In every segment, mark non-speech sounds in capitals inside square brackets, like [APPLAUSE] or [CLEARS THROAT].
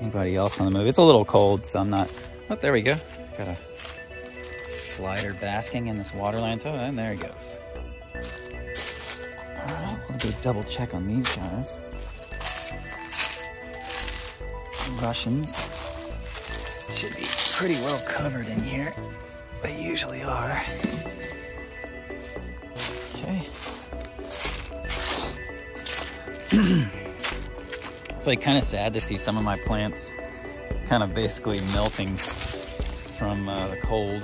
anybody else on the move. It's a little cold, so I'm not. Oh, there we go. Got a slider basking in this water lantern, oh, and there he goes. All right, we'll do a double check on these guys. Russians should be pretty well covered in here. They usually are. Okay. [CLEARS THROAT] it's like kind of sad to see some of my plants kind of basically melting from uh, the cold.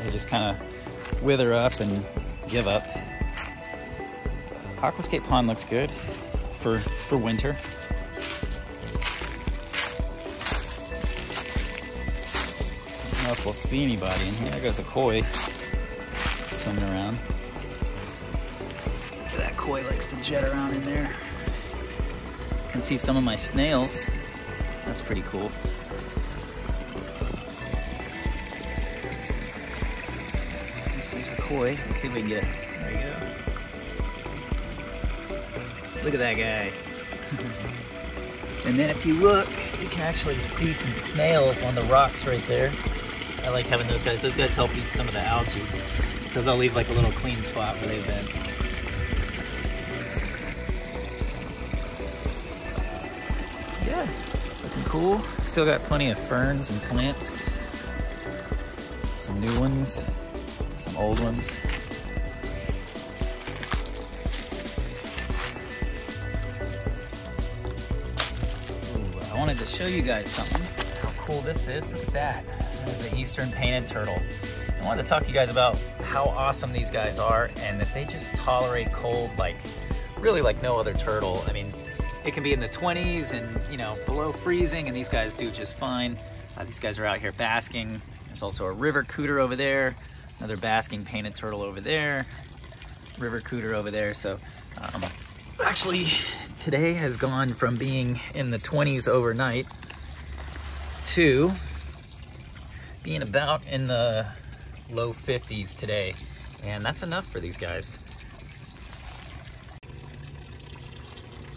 They just kind of wither up and give up. Aquascape Pond looks good for, for winter. I don't know if we'll see anybody in here. There goes a koi swimming around. That koi likes to jet around in there. Can see some of my snails. That's pretty cool. There's the koi. Let's see if we can get it. There you go. Look at that guy. [LAUGHS] and then if you look, you can actually see some snails on the rocks right there. I like having those guys. Those guys help eat some of the algae. So they'll leave like a little clean spot where they've been. Looking cool. Still got plenty of ferns and plants. Some new ones, some old ones. Ooh, I wanted to show you guys something. How cool this is. Look at that. That is the eastern painted turtle. I wanted to talk to you guys about how awesome these guys are and that they just tolerate cold like really like no other turtle. I mean, it can be in the 20s and you know below freezing and these guys do just fine. Uh, these guys are out here basking. There's also a river cooter over there, another basking painted turtle over there, river cooter over there. So um, actually today has gone from being in the 20s overnight to being about in the low 50s today. And that's enough for these guys.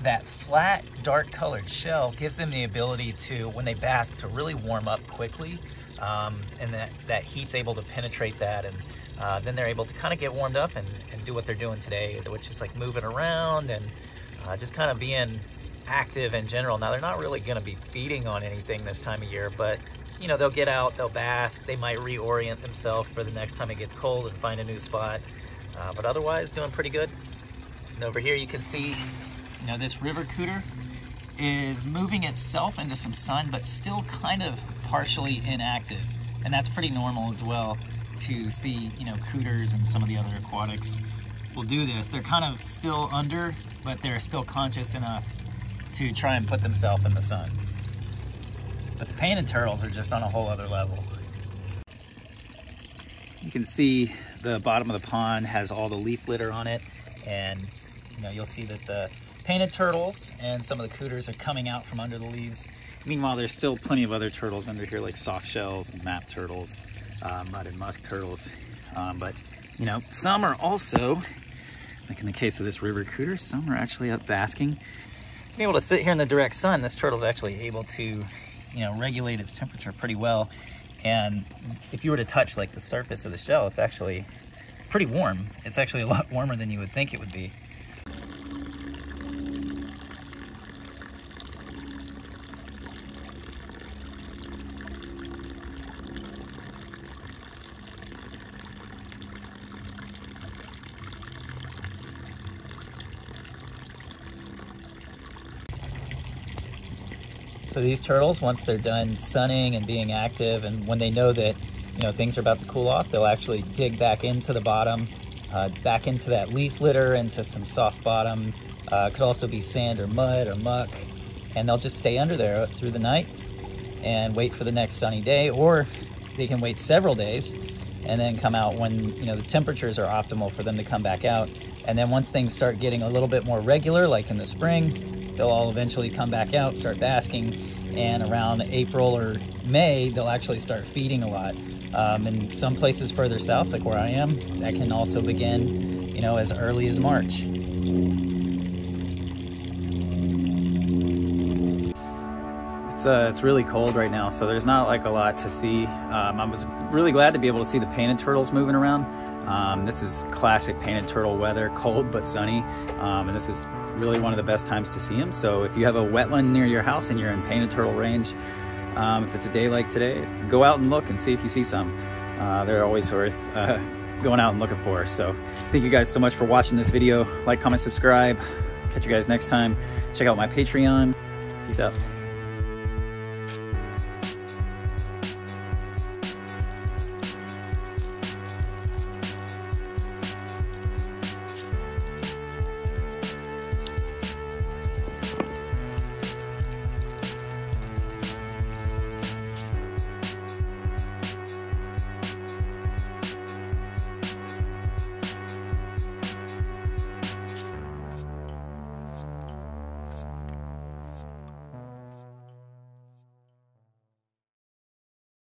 That flat, dark colored shell gives them the ability to, when they bask, to really warm up quickly. Um, and that, that heat's able to penetrate that. And uh, then they're able to kind of get warmed up and, and do what they're doing today, which is like moving around and uh, just kind of being active in general. Now, they're not really going to be feeding on anything this time of year, but you know, they'll get out, they'll bask, they might reorient themselves for the next time it gets cold and find a new spot. Uh, but otherwise, doing pretty good. And over here you can see, know, this river cooter is moving itself into some sun, but still kind of partially inactive. And that's pretty normal as well to see, you know, cooters and some of the other aquatics will do this. They're kind of still under, but they're still conscious enough to try and put themselves in the sun. But the painted turtles are just on a whole other level. You can see the bottom of the pond has all the leaf litter on it. And you know, you'll see that the painted turtles and some of the cooters are coming out from under the leaves. Meanwhile, there's still plenty of other turtles under here like soft shells and map turtles, uh, mud and musk turtles. Um, but you know, some are also, like in the case of this river cooter, some are actually up basking. Being able to sit here in the direct sun, this turtle's actually able to you know, regulate its temperature pretty well. And if you were to touch like the surface of the shell, it's actually pretty warm. It's actually a lot warmer than you would think it would be. So these turtles, once they're done sunning and being active, and when they know that you know things are about to cool off, they'll actually dig back into the bottom, uh, back into that leaf litter, into some soft bottom. Uh, could also be sand or mud or muck, and they'll just stay under there through the night and wait for the next sunny day, or they can wait several days and then come out when you know the temperatures are optimal for them to come back out. And then once things start getting a little bit more regular, like in the spring, they'll all eventually come back out, start basking, and around April or May, they'll actually start feeding a lot. Um, and some places further south, like where I am, that can also begin, you know, as early as March. It's It's, uh, it's really cold right now, so there's not like a lot to see. Um, I was really glad to be able to see the painted turtles moving around. Um, this is classic painted turtle weather, cold but sunny, um, and this is really one of the best times to see them. So if you have a wetland near your house and you're in painted turtle range, um, if it's a day like today, go out and look and see if you see some. Uh, they're always worth uh, [LAUGHS] going out and looking for. So thank you guys so much for watching this video. Like, comment, subscribe. Catch you guys next time. Check out my Patreon. Peace out.